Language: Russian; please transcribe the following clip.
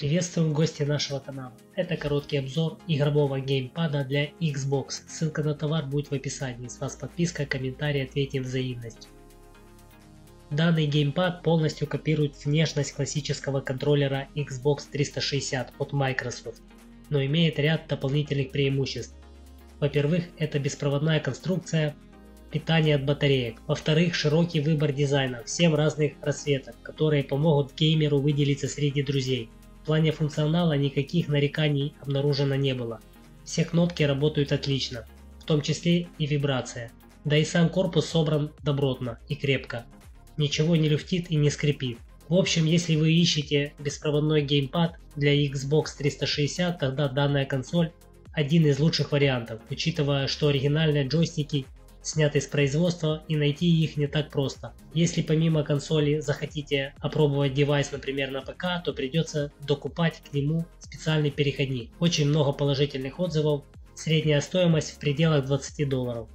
Приветствуем гости нашего канала. Это короткий обзор игрового геймпада для Xbox. Ссылка на товар будет в описании. С вас подписка, комментарий, ответим взаимностью. Данный геймпад полностью копирует внешность классического контроллера Xbox 360 от Microsoft, но имеет ряд дополнительных преимуществ. Во-первых, это беспроводная конструкция питания от батареек. Во-вторых, широкий выбор дизайнов, 7 разных расцветок, которые помогут геймеру выделиться среди друзей. В плане функционала никаких нареканий обнаружено не было. Все кнопки работают отлично, в том числе и вибрация. Да и сам корпус собран добротно и крепко. Ничего не люфтит и не скрипит. В общем, если вы ищете беспроводной геймпад для Xbox 360, тогда данная консоль один из лучших вариантов, учитывая, что оригинальные джойстики сняты с производства и найти их не так просто. Если помимо консоли захотите опробовать девайс, например, на ПК, то придется докупать к нему специальный переходник. Очень много положительных отзывов, средняя стоимость в пределах 20 долларов.